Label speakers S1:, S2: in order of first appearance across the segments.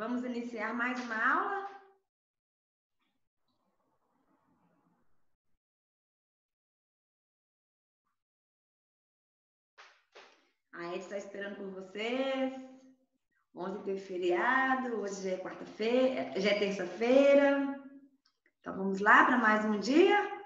S1: Vamos iniciar mais uma aula? A Ed está esperando por vocês. Ontem teve feriado, hoje já é quarta-feira, já é terça-feira. Então vamos lá para mais um dia?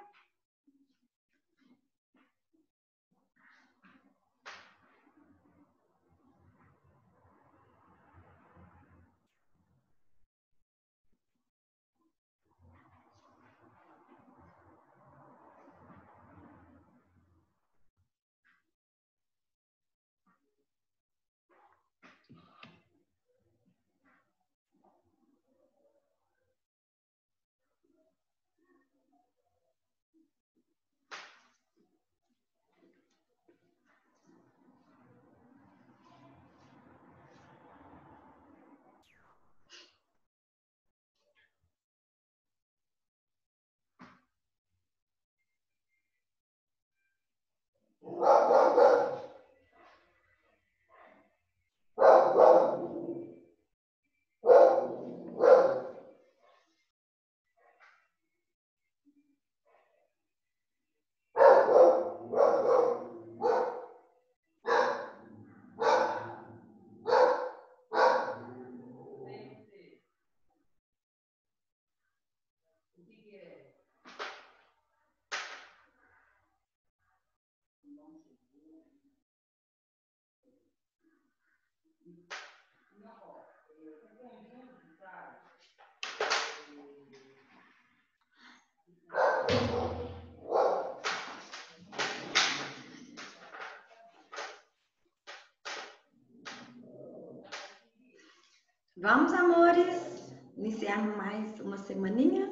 S1: Vamos, amores, iniciar mais uma semaninha?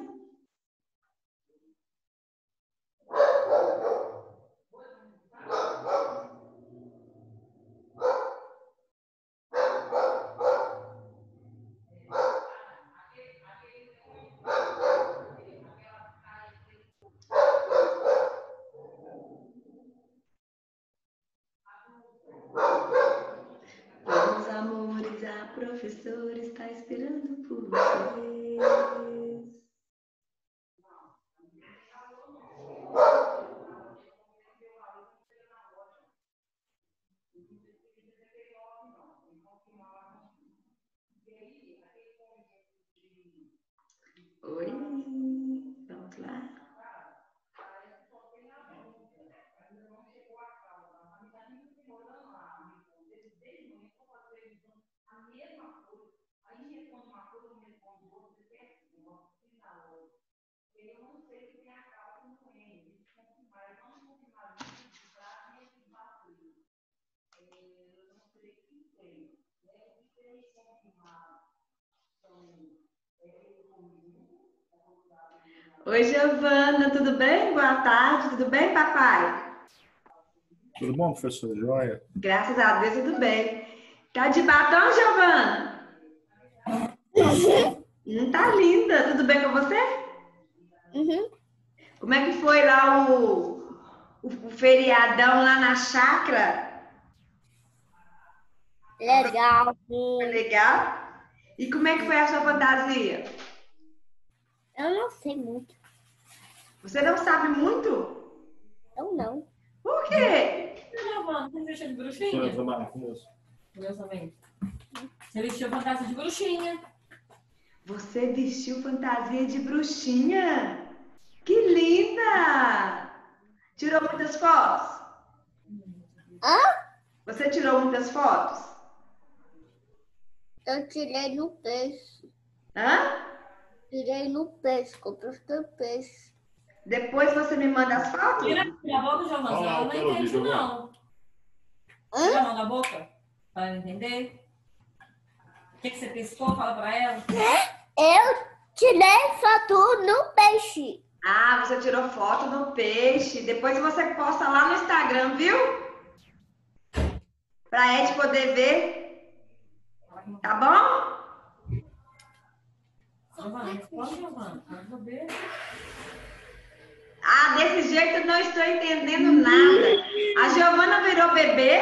S1: Vamos, amores, a professora está esperando por vocês. Oi, vamos lá. Oi, Giovana, tudo bem? Boa tarde, tudo bem, papai?
S2: Tudo bom, professora Joia?
S1: Graças a Deus, tudo bem. Tá de batom, Giovana? Hum, tá linda. Tudo bem com você?
S3: Uhum.
S1: Como é que foi lá o, o, o feriadão lá na chácara?
S3: Legal.
S1: Foi legal? E como é que foi a sua fantasia?
S3: Eu não sei muito.
S1: Você não sabe muito?
S3: Eu não.
S1: Por quê?
S4: Giovana, você vestiu de bruxinha?
S2: com isso.
S4: Eu também. Você vestiu fantasia de bruxinha.
S1: Você vestiu fantasia de bruxinha? Que linda! Tirou muitas fotos?
S3: Hã?
S1: Você tirou muitas fotos?
S3: Eu tirei no peixe.
S1: Hã?
S3: Tirei no peixe, comprei o peixe.
S1: Depois você me manda as fotos?
S4: Tira a boca, Giovana, senão ela não entende, não.
S3: Hã?
S4: Tira a mão da boca, para ela entender. O que, que você pescou? Fala pra ela.
S3: Eu tirei foto no peixe.
S1: Ah, você tirou foto no peixe. Depois você posta lá no Instagram, viu? Pra Ed poder ver. Tá bom?
S4: Giovana, Giovana.
S1: Ah, desse jeito eu não estou entendendo nada. A Giovana virou bebê?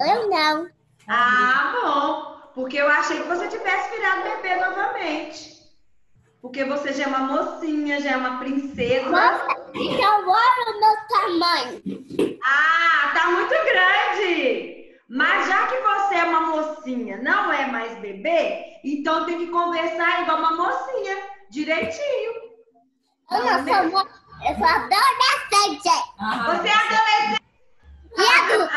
S3: Eu não.
S1: Ah, bom. Porque eu achei que você tivesse virado bebê novamente. Porque você já é uma mocinha, já é uma princesa.
S3: Então, olha o meu tamanho.
S1: Ah, tá muito grande! Mas já que você é uma mocinha, não é mais bebê, então tem que conversar igual uma mocinha, direitinho.
S3: Eu não sou mo- eu sou adolescente.
S4: Ah,
S1: Você é adolescente.
S3: Viado,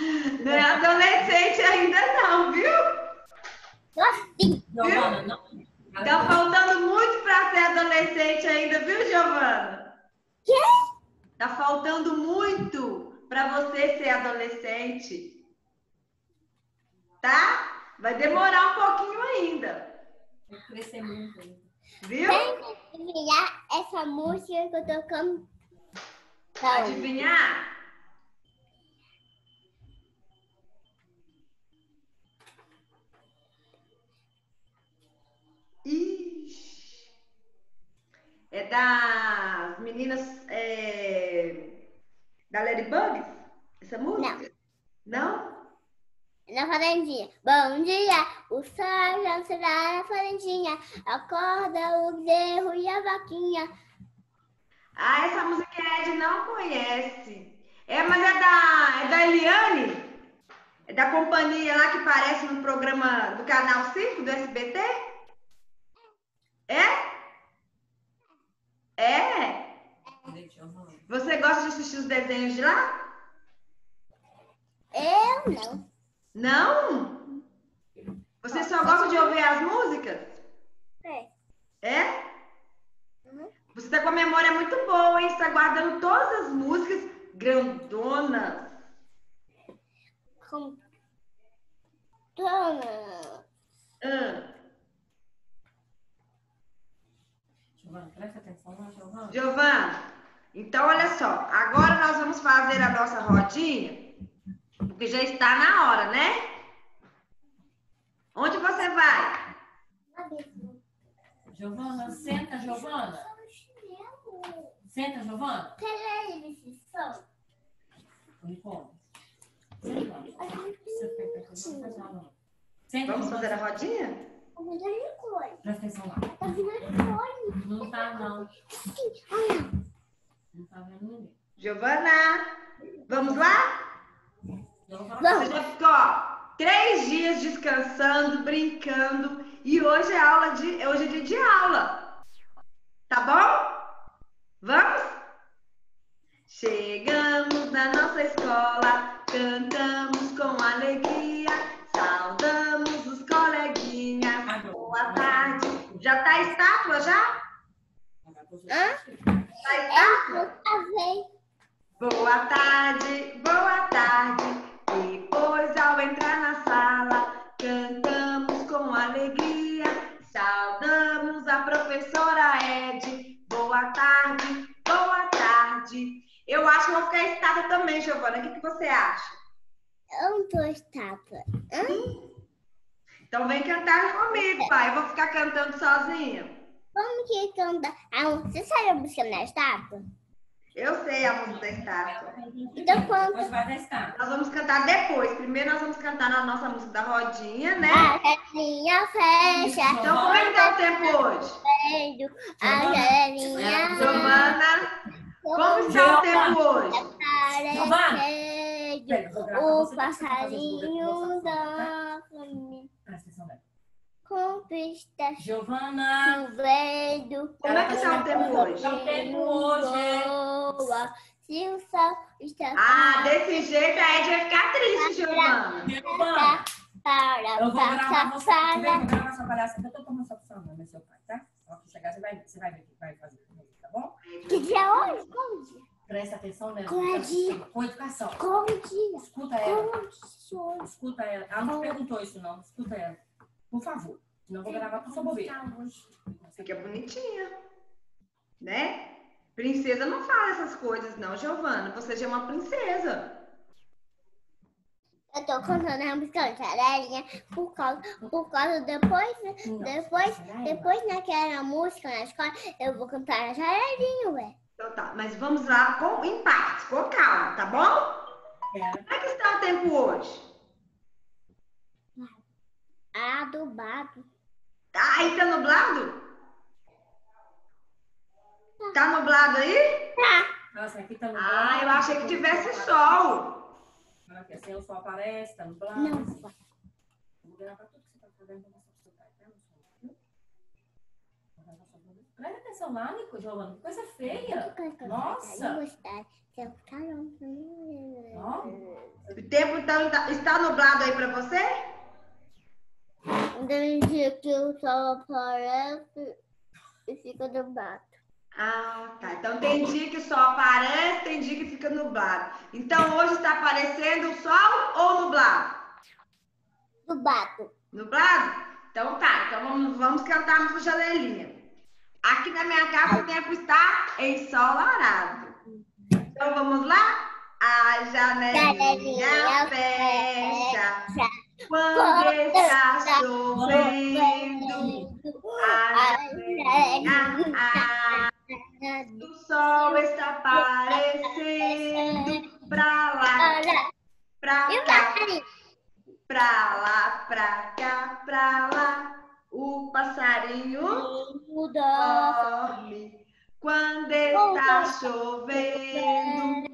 S1: Não é adolescente ainda não, viu?
S3: assim.
S4: Giovana, não.
S1: Tá faltando muito para ser adolescente ainda, viu, Giovana?
S3: Quê?
S1: Tá faltando muito para você ser adolescente. Tá? Vai demorar um pouquinho ainda,
S4: Vai crescer muito ainda.
S1: viu?
S3: Tem que adivinhar essa música que eu tô cantando.
S1: Adivinhar? Ixi. É das meninas é, da Ladybugs? Essa música? Não?
S3: Na fazendinha. Bom dia, o sol já será na fazendinha. Acorda o bezerro e a vaquinha.
S1: Ah, essa música a Ed não conhece. É, mas é da, é da Eliane? É da companhia lá que aparece no programa do Canal 5 do SBT? É? É? Você gosta de assistir os desenhos de lá?
S3: Eu não.
S1: Não? Você só gosta de ouvir as músicas?
S3: É.
S1: É?
S3: Uhum.
S1: Você tá com a memória muito boa, hein? Você tá guardando todas as músicas grandonas.
S3: Com...
S1: Ah,
S4: Giovana, presta atenção Giovana.
S1: Giovana, então olha só. Agora nós vamos fazer a nossa rodinha, porque já está na hora, né? Onde você vai?
S4: Giovana, senta, Giovana. Senta, Giovana.
S3: Televisão.
S4: Senta.
S1: Vamos fazer a rodinha?
S4: Presta atenção lá.
S3: Tá virando cor.
S4: Não tá, não. Não tá vendo ninguém.
S1: Giovana, vamos lá?
S3: Vamos.
S1: Você já ficou três dias descansando, brincando, e hoje é aula de, hoje é dia de aula. Tá bom? Vamos? Chegamos na nossa escola, cantamos com alegria, saudamos os coleguinhas. Boa tarde. Já tá a estátua já?
S3: Hã?
S1: Tá a estátua? Boa tarde, boa tarde. Depois, ao entrar na sala, cantamos com alegria. Saudamos a professora Ed. Boa tarde, boa tarde. Eu acho que vou ficar estátua também, Giovana. O que, que você acha?
S3: Eu não tô estátua.
S1: Então vem cantar comigo, pai. Eu vou ficar cantando sozinha.
S3: Como que canta? Ah, você sabe a música na estátua?
S1: Eu sei a música da estátua.
S3: Então
S4: testar.
S1: Nós vamos cantar depois. Primeiro nós vamos cantar na nossa música da rodinha, né?
S3: a janelinha fecha,
S1: Então como é que tá o tempo hoje?
S3: A janelinha
S1: Giovana, como está o tempo hoje?
S3: o passarinho
S4: movimentos da
S3: da fome
S4: Presta atenção, Beto.
S3: Conquista
S4: Giovana.
S3: chovendo.
S1: Como é que está o tempo hoje?
S4: Tá o tempo hoje.
S3: Boa, se o sol está
S1: Ah, desse jeito a Ed vai ficar triste, Giovana.
S4: Giovana.
S3: para,
S4: Eu vou gravar você.
S3: para,
S4: Vem, vou gravar sua palhaça. Eu tô tomando sua opção, não é seu pai, tá? Quando chegar, você vai, você vai ver o que vai fazer comigo, tá bom?
S3: Que dia é hoje? Qual dia?
S4: Presta atenção nela.
S3: Qual é dia?
S4: Com educação.
S3: Qual dia?
S4: Escuta ela.
S3: Dia?
S4: Escuta ela. Ela não te perguntou isso, não. Escuta ela. Por favor. Senão eu vou gravar com sua bobeira.
S1: Fica bonitinha, né? Princesa não fala essas coisas, não, Giovana. Você já é uma princesa.
S3: Eu tô cantando a música da Arelinha por causa, por causa depois, depois, depois naquela música na escola, eu vou cantar a Jarelinho, ué.
S1: Então tá, mas vamos lá com em partes, com calma, tá bom?
S4: Pera.
S1: Como é que está o tempo hoje?
S3: Dublado.
S1: Aí tá nublado? Tá nublado aí?
S4: Nossa, aqui tá no
S1: Ah, eu achei que tivesse sol.
S4: Aqui, assim o sol aparece, tá nublado.
S3: Não.
S4: Vou virar pra tudo que você tá fazendo pra mostrar pro seu pai, tá? No som, viu? Presta atenção lá, Nico, Giovana. Que coisa feia. Nossa. Ó.
S1: O tempo então tá- está nublado aí pra você?
S3: Tem dia que o sol aparece e fica dublado.
S1: Ah, tá. Então tem dia que o sol aparece, tem dia que fica nublado. Então hoje está aparecendo o sol ou nublado?
S3: Dublado.
S1: Nublado? Então tá. Então vamos, vamos cantar a Janelinha. Aqui na minha casa o tempo está ensolarado. Então vamos lá? A janelinha fecha. Quando está chovendo. A. O sol está aparecendo pra lá, pra cá, pra lá, pra cá, pra lá. O passarinho dorme quando está chovendo.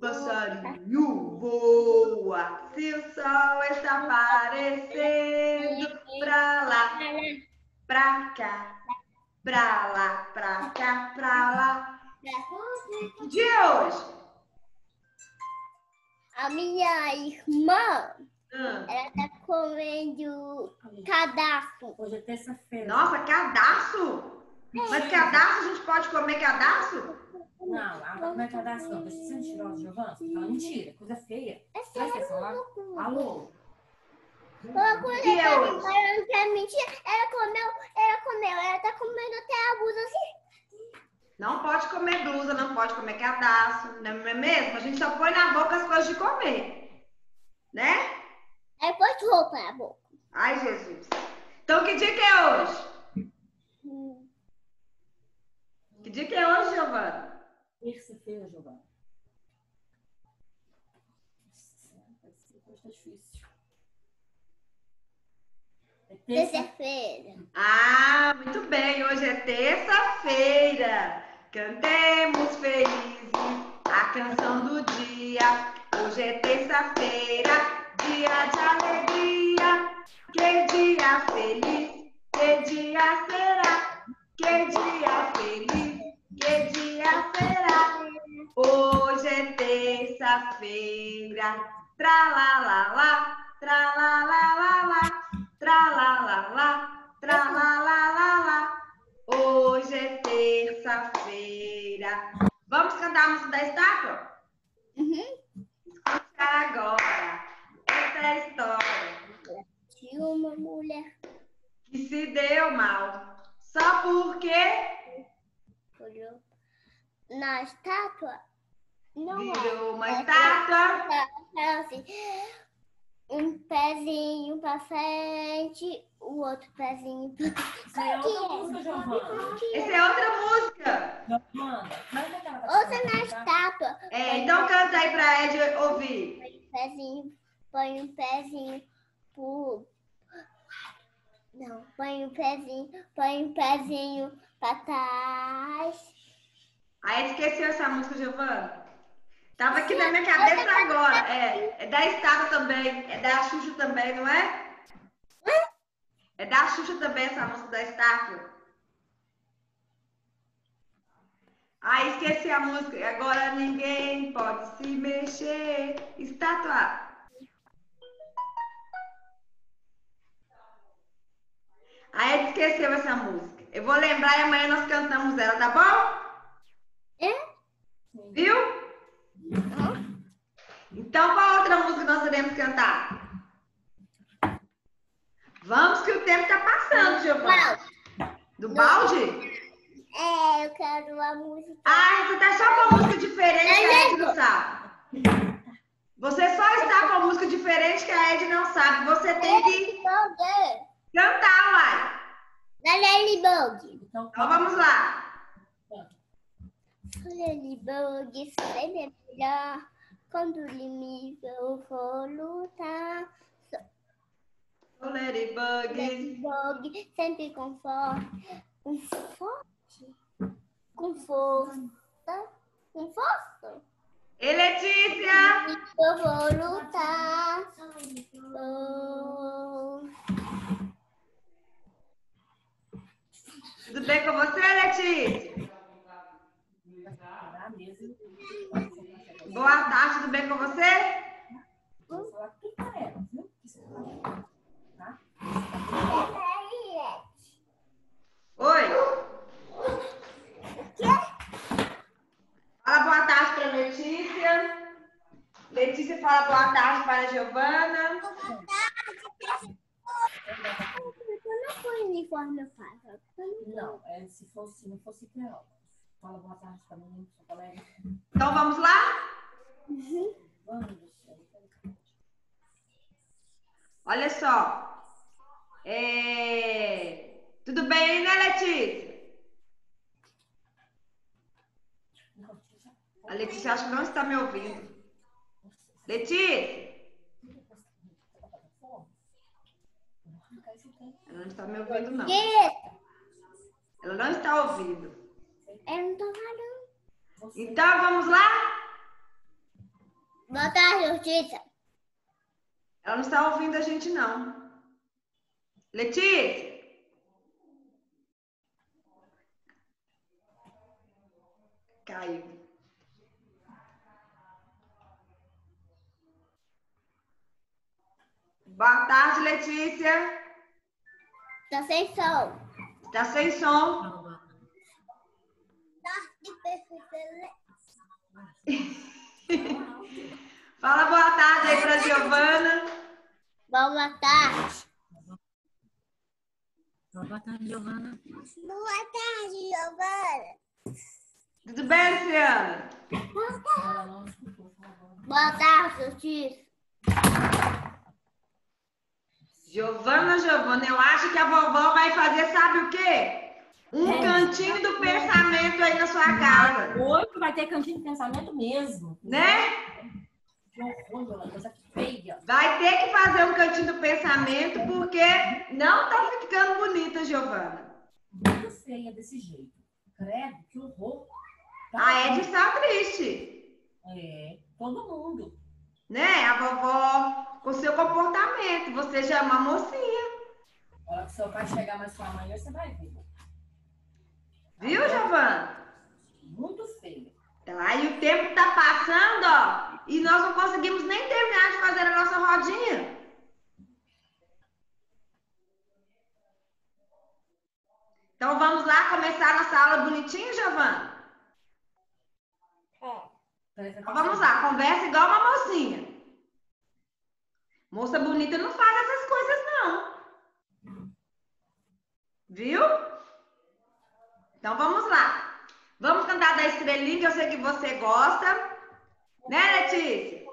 S1: Passarinho voa. Se o sol está aparecendo pra lá, pra cá, pra lá, pra cá, pra lá. Que dia é hoje?
S3: A minha irmã,
S1: Hum.
S3: ela tá comendo cadastro.
S4: Hoje é terça-feira.
S1: Nossa, cadastro? Mas cadastro, a gente pode comer cadastro?
S4: Não, a não é cadastro, não. Deixa de ser mentirosa, Giovana. Você fala mentira, coisa feia.
S3: É
S4: atenção lá. Alô?
S3: Uma coisa
S1: Que é
S3: ela
S1: hoje?
S3: não quer mentir, ela comeu, ela comeu, ela tá comendo até a blusa assim.
S1: Não pode comer blusa, não pode comer cadastro, não é mesmo? A gente só põe na boca as coisas de comer, né?
S3: Aí pôs roupa na boca.
S1: Ai, Jesus. Então, que dia que é hoje?
S3: Hum.
S1: Que dia que é hoje, Giovana?
S4: Terça-feira, Giovana. Hoje tá difícil. É terça
S3: Terça-feira.
S1: Ah, muito bem. Hoje é terça-feira. Cantemos felizes a canção do dia. Hoje é terça-feira, dia de alegria. Que dia feliz, que dia será? Que dia la la, tra la la la la. Hoje é terça-feira. Vamos cantar a música da estátua?
S3: Uhum.
S1: Escuta agora. Essa é a história
S3: De uma mulher
S1: que se deu mal. Só porque
S3: olhou na estátua. Não é.
S1: virou uma estátua.
S3: Ela assim, um pezinho pra frente, o outro pezinho pra
S4: Isso aí é outra música, Giovana.
S1: Essa é outra música.
S4: Giovana, canção,
S3: na
S4: tá?
S3: estátua.
S1: É, então canta aí pra Ed ouvir.
S3: Põe um pezinho, põe um pezinho pro. Não, põe um pezinho, põe um pezinho pra trás.
S1: Aí esqueceu essa música, Giovana? Tava aqui na minha cabeça agora. É, é da estátua também. É da Xuxa também, não é? É da Xuxa também essa música da estátua. Aí esqueci a música. Agora ninguém pode se mexer. Estátua. Aí esqueceu essa música. Eu vou lembrar e amanhã nós cantamos ela, tá bom? Viu? Então, qual outra música nós iremos cantar? Vamos que o tempo tá passando, Giovana. Do balde?
S3: É, eu quero a música.
S1: Ah, você tá só com a música diferente que a Ed não sabe. Você só está com a música diferente que a Ed não sabe. Você tem que cantar, uai.
S3: Da Lely Bug.
S4: Então
S1: vamos lá.
S3: Lely Bug sempre é melhor. Quando vê, eu vou lutar.
S1: Sou Ladybug.
S3: Ladybug, sempre com forte, com força, com força.
S1: Ei, Letícia!
S3: Eu vou lutar. Oh,
S1: Tudo bem com você, Letícia? Boa tarde, tudo bem com você?
S4: Vou falar tudo pra ela, viu? Que você tá- Tá?
S1: Oi. Fala boa tarde para Letícia. Letícia fala boa tarde para a Giovana.
S3: Eu não fui uniforme, eu faço.
S4: Não, é, se fosse, não fosse Carol. Fala boa tarde pra mim, sua colega.
S1: Então vamos lá?
S4: Vamos, Luciano.
S1: Olha só. É... Tudo bem né, Letícia? A Letícia acho que não está me ouvindo. Letícia, ela não está me ouvindo, não. Ela não está ouvindo.
S3: Eu não tô falando.
S1: Então vamos lá?
S3: Boa tarde, Justiça.
S1: Ela não está ouvindo a gente, não. Letícia? Caiu. Boa tarde, Letícia.
S3: Tá sem som.
S1: Está sem som. Fala boa tarde aí para Giovana.
S3: Boa tarde.
S5: Boa tarde, Giovana.
S3: Boa tarde, Giovana.
S1: Tudo bem, Luciana?
S4: Por favor.
S3: Boa tarde.
S1: Giovana, Giovana, eu acho que a vovó vai fazer, sabe o quê? Um
S4: É.
S1: cantinho do pensamento aí na sua casa,
S4: Hoje vai ter cantinho de pensamento mesmo.
S1: né? Vai ter que fazer um cantinho do pensamento, porque não tá ficando bonita, Giovana.
S4: Muito feia desse jeito. Credo, que horror. Tá
S1: A Ed está triste,
S4: É, todo mundo.
S1: né? A vovó, com seu comportamento, você já é uma mocinha,
S4: A hora que seu pai chegar mais sua mãe, você vai ver.
S1: Viu, Giovana?
S4: Muito feia.
S1: Tá, e o tempo tá passando, ó, e nós não conseguimos nem terminar de fazer a nossa rodinha. Então vamos lá começar a nossa aula bonitinho, Giovana?
S4: Presta
S1: Então vamos lá, conversa igual uma mocinha. Moça bonita não faz essas coisas, não. Viu? Então vamos lá. Vamos cantar da estrelinha, que eu sei que você gosta. Né, Letícia?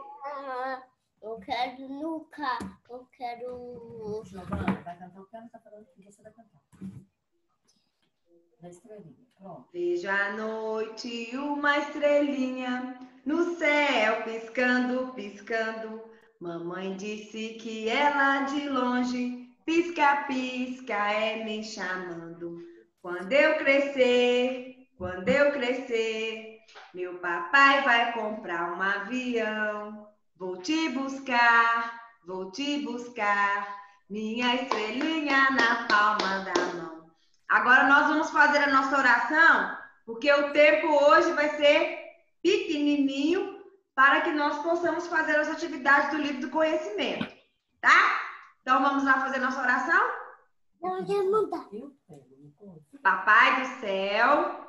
S3: Eu quero nunca. Eu quero.
S4: Giovana, vai cantar o que ela tá falando que você vai cantar. Da estrelinha. Pronto.
S1: Vejo à noite uma estrelinha no céu piscando, piscando. Mamãe disse que ela de longe pisca, pisca é me chamando. Quando eu crescer, quando eu crescer, meu papai vai comprar um avião. Vou te buscar, vou te buscar, minha estrelinha na palma da mão. Agora nós vamos fazer a nossa oração, porque o tempo hoje vai ser pequenininho para que nós possamos fazer as atividades do livro do conhecimento, tá? Então vamos lá fazer nossa oração?
S3: Não, já não dá.
S4: Eu pego, me conta.
S1: Papai do céu,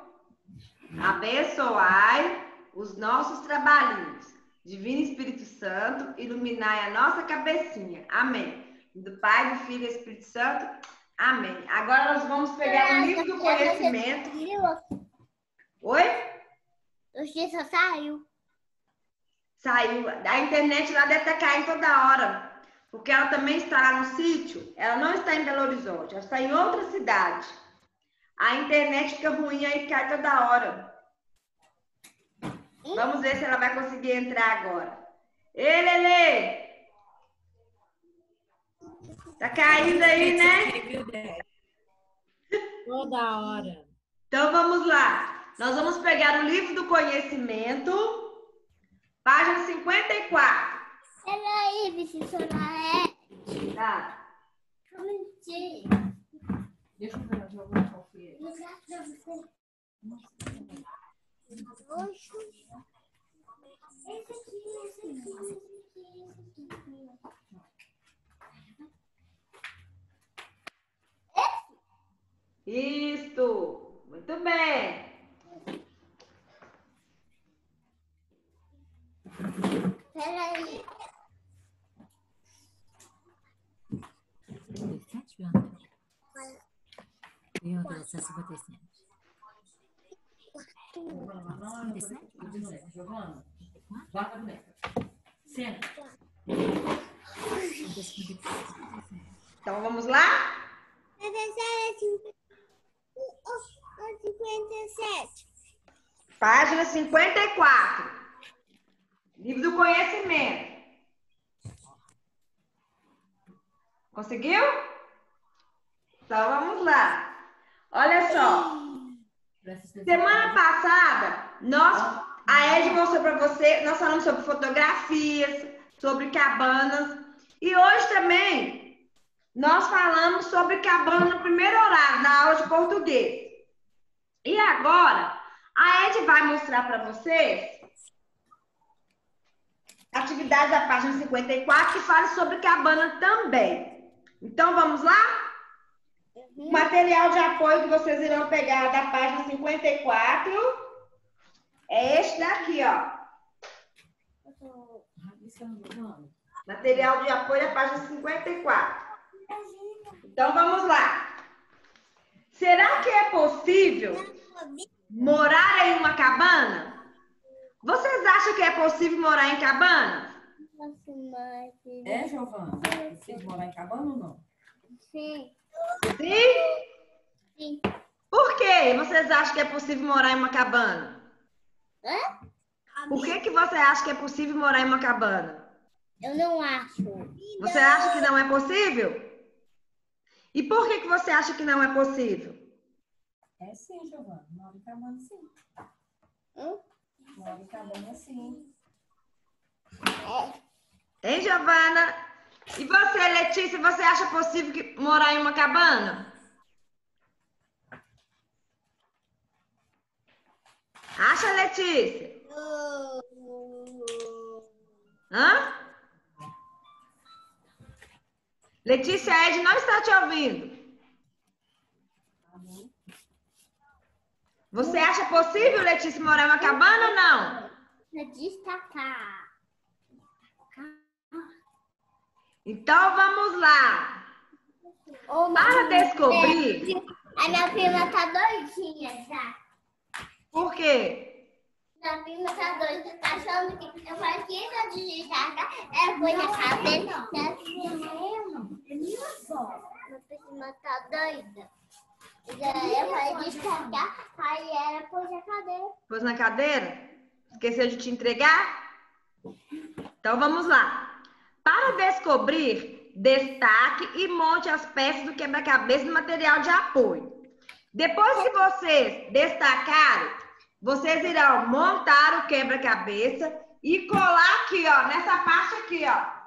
S1: abençoai os nossos trabalhinhos. Divino Espírito Santo, iluminai a nossa cabecinha. Amém. Do Pai, do Filho e do Espírito Santo. Amém. Agora nós vamos pegar o livro do conhecimento. Oi?
S3: Justiça saiu.
S1: Saiu. A internet lá deve estar caindo toda hora. Porque ela também está lá no sítio. Ela não está em Belo Horizonte, ela está em outra cidade. A internet fica ruim aí cai toda hora. Vamos ver se ela vai conseguir entrar agora. Ei, Lele! Tá caindo aí, né?
S4: Toda hora.
S1: Então vamos lá. Nós vamos pegar o livro do conhecimento, página 54.
S3: Peraí, professora. É.
S1: Tá.
S4: Deixa eu ver
S3: Esse aqui, esse aqui, esse aqui, esse.
S1: Isto. Muito bem.
S3: Peraí.
S4: Anos. Meu Deus, é 57. 57? Giovana, guarda a boneca. Senta.
S1: Então vamos lá?
S3: Professora, 57.
S1: Página 54. Livro do conhecimento. Conseguiu? Então vamos lá. Olha só. Semana passada, nós, a Ed mostrou para você, nós falamos sobre fotografias, sobre cabanas. E hoje também nós falamos sobre cabana no primeiro horário, na aula de português. E agora, a Ed vai mostrar para vocês a atividade da página 54 que fala sobre cabana também. Então vamos lá? O material de apoio que vocês irão pegar da página 54 é este daqui, ó. Material de apoio da página 54. Então vamos lá. Será que é possível morar em uma cabana? Vocês acham que é possível morar em cabana?
S4: É, Giovana? Você morar em cabana ou não?
S3: Sim.
S1: Sim?
S3: Sim.
S1: Por que vocês acham que é possível morar em uma cabana?
S3: Hã?
S1: Por que, que você acha que é possível morar em uma cabana?
S3: Eu não acho.
S1: Você acha que não é possível? E por que, que você acha que não é possível?
S4: É sim, Giovana. Mora em cabana sim.
S3: Hã?
S4: Mora em cabana sim.
S1: Hein, Giovana? E você, Letícia, você acha possível que- morar em uma cabana? Acha, Letícia? Hã? Letícia Ed não está te ouvindo. Você acha possível, Letícia, morar em uma cabana ou não?
S3: Destacar.
S1: Então vamos lá.
S3: Ô,
S1: Para descobrir
S3: A minha prima tá doidinha já.
S1: por quê.
S3: Minha prima tá doida. Tá achando que eu falei que eu de. Ela foi na cabeça. Minha prima tá doida. Daí eu falei destacar. Aí ela pôs a cadeira.
S1: Pôs na cadeira? Esqueceu de te entregar? Então vamos lá. Para descobrir, destaque e monte as peças do quebra-cabeça no material de apoio. Depois que vocês destacarem, vocês irão montar o quebra-cabeça e colar aqui, ó, nessa parte aqui, ó.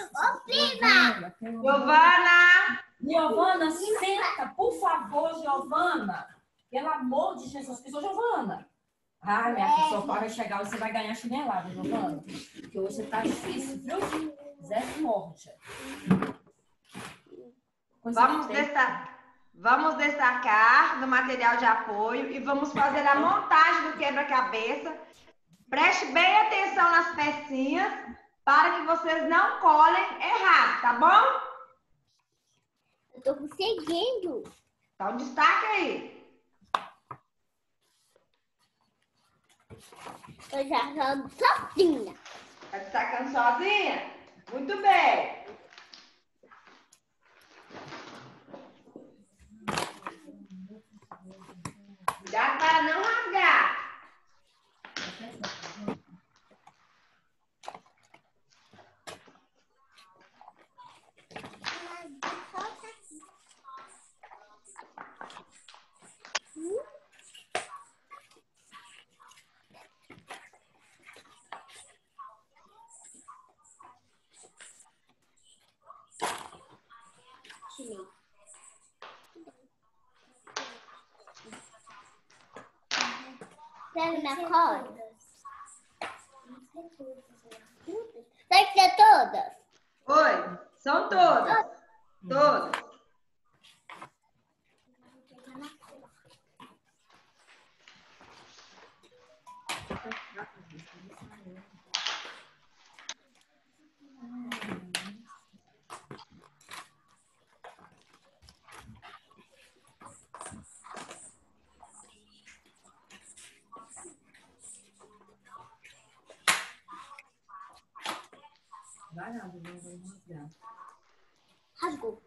S3: Ô, prima!
S1: Giovana!
S4: Giovana, senta, por favor, Giovana. Pelo amor de Jesus Cristo, Giovana. Ai, minha filha, seu pai vai chegar e você vai ganhar chinelada, Giovana. Porque hoje tá difícil, viu? Zé de morte.
S1: Vamos destacar, vamos destacar do material de apoio e vamos fazer a montagem do quebra-cabeça. Preste bem atenção nas pecinhas para que vocês não colhem errado, tá bom?
S3: Eu tô conseguindo.
S1: Então destaca aí.
S3: Eu já ando sozinha.
S1: Tá destacando sozinha? Muito bem. Cuidado para não rasgar.
S3: Minha cola. Tem que ser todas?
S1: Oi, são todas. Todas.
S4: Vai lá, vovó, vai rasgar.
S3: Rasgou.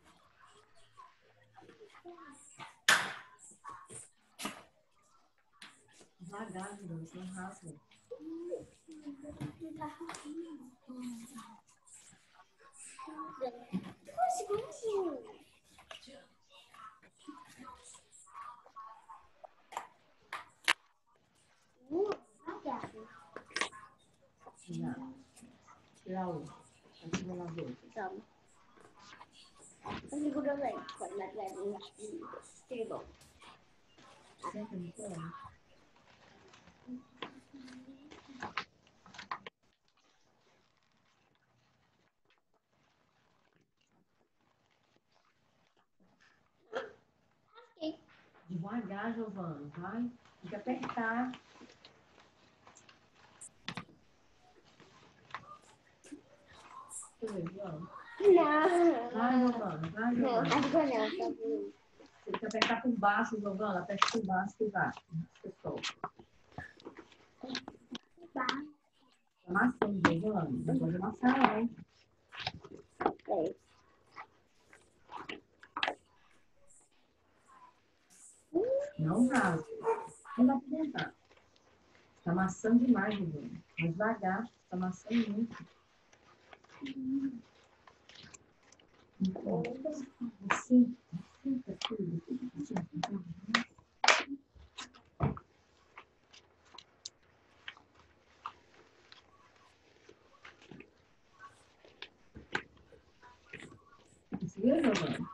S4: Devagar, vovó, senão rasga. Tira. Tira o. Aqui vai ver.
S3: Toma. Segura bem. Põe na galinha. Tirou.
S4: Senta no colo. Devagar, Giovana, vai. Tem que apertar.
S3: Não.
S4: Vai, Giovana, vai,
S3: Não,
S4: Giovana.
S3: rasgou não. tá bom.
S4: Tem que apertar por baixo, Giovana. Aperta por baixo que vai. Você solta. Amassando, Giovana. Não pode amassar, não.
S3: É.
S4: Não rasga. Não dá pra tentar. Tá amassando demais, Giovana. Mais devagar. Tá amassando muito. Então. Conseguiu, Giovana?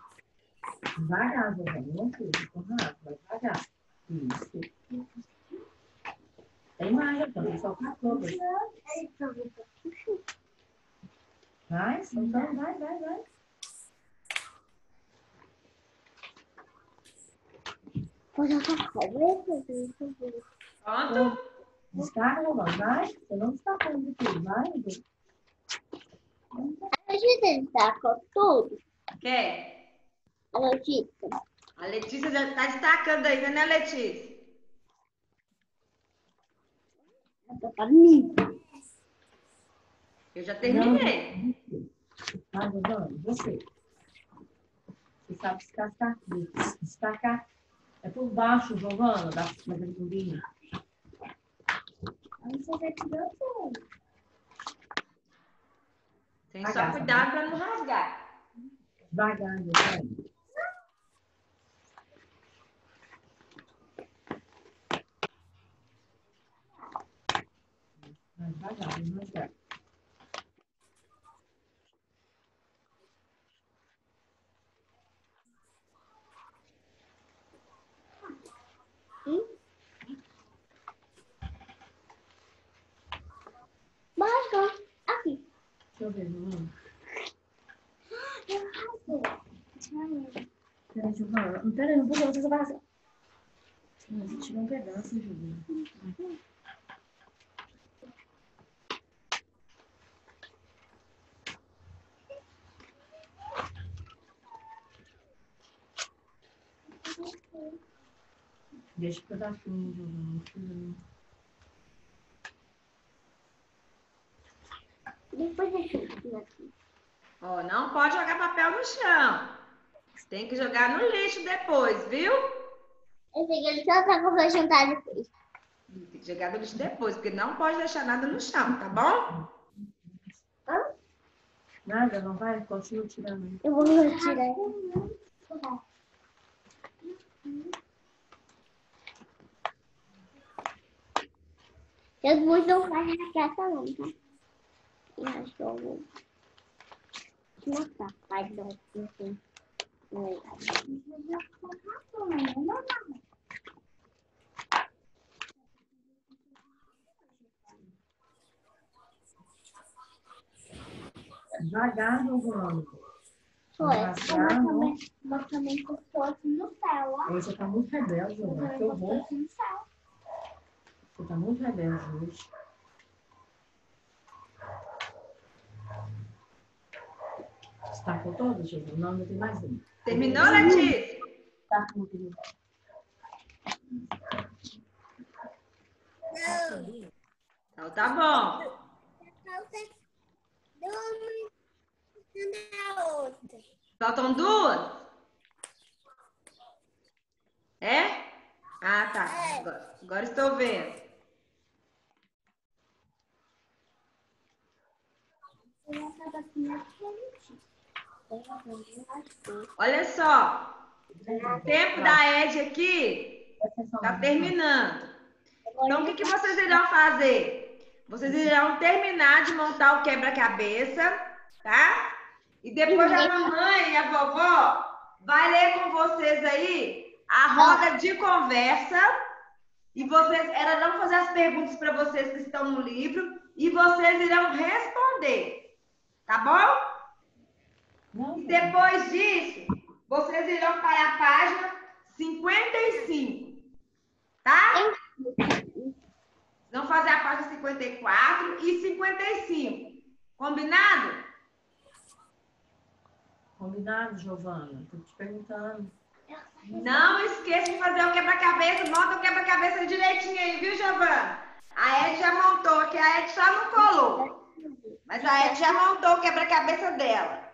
S4: Devagar, Giovana. Não tudo. Com rápido. Vai devagar. Isso. Tem mais, Giovana. Só tá todas. Vai, então vai, vai, vai.
S3: Cobra?
S1: Pronto?
S4: Descarga. Vai. Você não está falando de tudo. Vai.
S3: A Letícia destacou tudo.
S1: Quem?
S3: A Letícia.
S1: A Letícia já está destacando ainda, né, Letícia?
S3: Essa pra mim.
S1: Eu já terminei.
S4: Vai, Giovana. Você. Você sabe destacar aqui. Destacar. É por baixo, Giovana, da, da verdurinha.
S3: Aí você vai tirar tudo.
S1: Tem só
S4: Agarra,
S1: cuidado para não rasgar.
S4: Devagar, Giovana. Vai devagar, devagar.
S3: Baixa. Aqui.
S4: Deixa eu ver, Giovana. Peraí, Giovana. Peraí, não vou não, você vai fazer. Tirou um pedaço, Giovana. Deixa o pedacinho, Giovana. Não precisa não.
S3: Depois deixa eu aqui.
S1: Ó, não pode jogar papel no chão. Tem que jogar no lixo depois, viu?
S3: Eu sei que ele só tá com o jantar depois.
S1: Tem que jogar no lixo depois, porque não pode deixar nada no chão, tá bom?
S4: Nada, não vai? Continua tirando.
S3: Eu vou retirar. Jesus não vai rasgar essa não, tá? E rasgou o... Nossa, pai do... Enfim.
S4: Devagar, Giovana.
S3: Foi.
S4: Devagar, não.
S3: Mas também com fosse no céu, ó.
S4: Hoje você tá muito rebelde. Que eu vou. Você tá muito rebelde hoje. Destacou todo, Giovana? Não, não tem mais um.
S1: Terminou, Letícia?
S4: Tá com o
S1: Então tá bom. Faltam duas? É? Ah, tá. Agora, agora estou vendo. Olha só. O tempo da Ed aqui tá terminando. Então, o que, que vocês irão fazer? Vocês irão terminar de montar o quebra-cabeça, tá? E depois a mamãe e a vovó vai ler com vocês aí a roda de conversa. E vocês, elas vão fazer as perguntas para vocês que estão no livro e vocês irão responder. Tá bom? Depois disso, vocês irão para a página 55. Tá? Vão fazer a página 54 e 55. Combinado?
S4: Combinado, Giovana? Tô te perguntando.
S1: Não esqueça de fazer o quebra-cabeça. Monta o quebra-cabeça direitinho aí, viu, Giovana? A Ed já montou aqui, a Ed só não colou. Mas a Ed já montou o quebra-cabeça dela.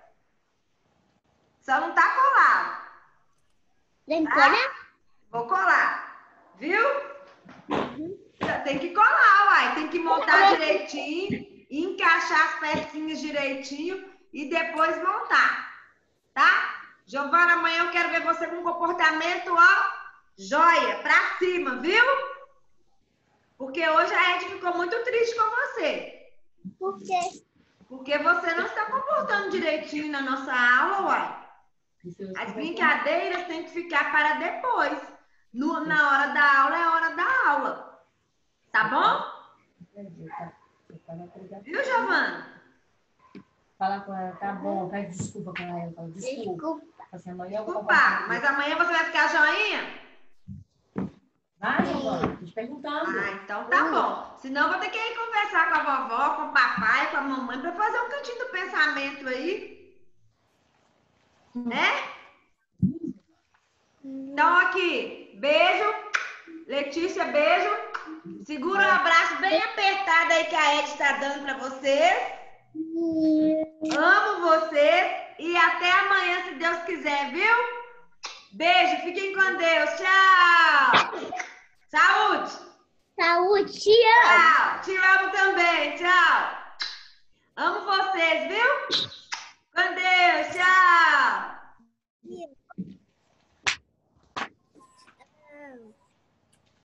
S1: Só não tá colado.
S3: Lembrou, né?
S1: Vou colar. Viu? Tem que colar, uai. Tem que montar direitinho, encaixar as pecinhas direitinho e depois montar. Tá? Giovana, amanhã eu quero ver você com um comportamento, ó, joia, pra cima, viu? Porque hoje a Ed ficou muito triste com você.
S3: Por quê?
S1: Porque você não está comportando direitinho na nossa aula, uai. As brincadeiras têm que ficar para depois. No- na hora da aula é hora da aula. Tá bom? Viu, Giovana?
S4: Fala com ela, tá bom, pede desculpa pra ela. Fala, desculpa.
S3: Desculpa.
S4: Assim, amanhã eu vou
S1: Desculpa, mas amanhã você vai ficar joinha?
S4: Vai, Giovana, tô te perguntando.
S1: Ah, então tá bom. Senão eu vou ter que ir conversar com a vovó, com o papai, com a mamãe, para fazer um cantinho do pensamento aí. Né? Então aqui, beijo. Letícia, beijo. Segura um abraço bem apertado aí que a Ed está dando para você. Amo você e até amanhã, se Deus quiser, viu? Beijo, fiquem com Deus. Tchau. Saúde.
S3: Saúde, te amo.
S1: Tchau. Te amo também. Tchau. Amo vocês, viu? Bandeja. Tchau!